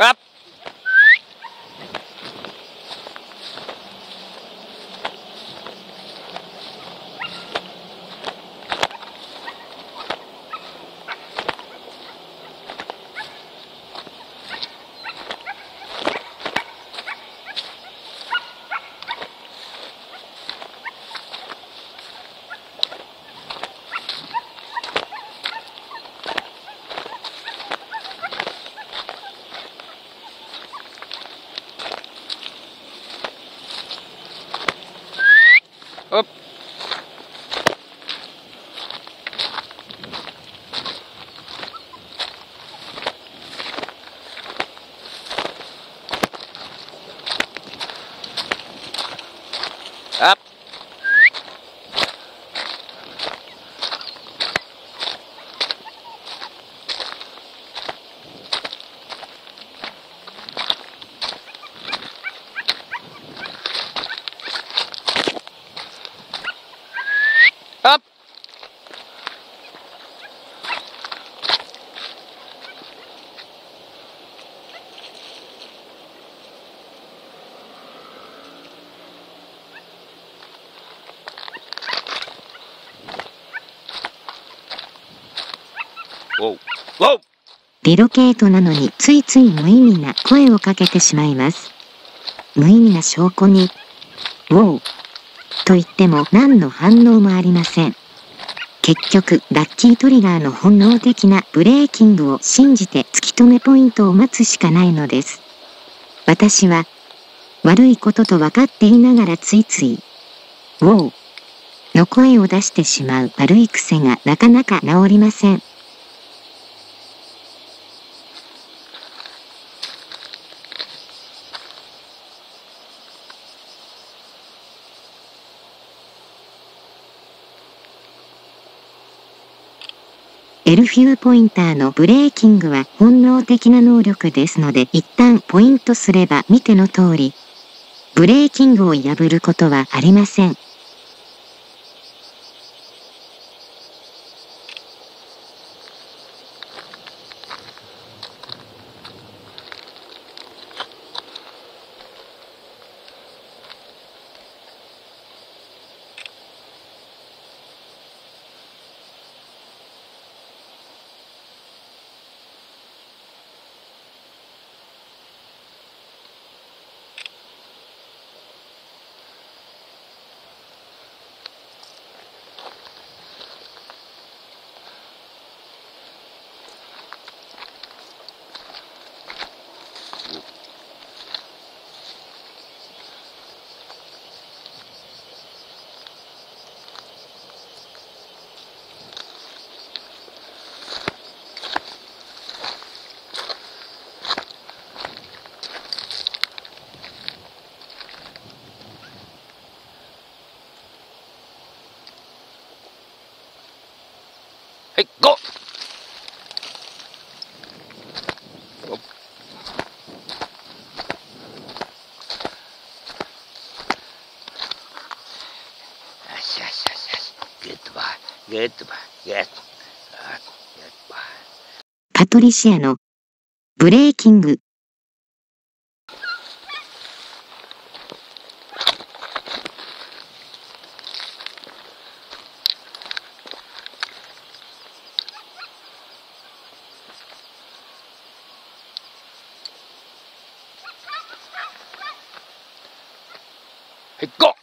ครับ リロケートなのについつい無意味な声をかけてしまいます。無意味な証拠に、ウォーと言っても何の反応もありません。結局、ラッキートリガーの本能的なブレーキングを信じて突き止めポイントを待つしかないのです。私は、悪いことと分かっていながらついつい、ウォーの声を出してしまう悪い癖がなかなか治りません。エルフューポインターのブレーキングは本能的な能力ですので一旦ポイントすれば見ての通り、ブレーキングを破ることはありません。はい、ゴーよしよしよしよし。グッドバイ。グッドバイ。グッド。グッドバイ。パトリシアのブレーキング。はい、ゴー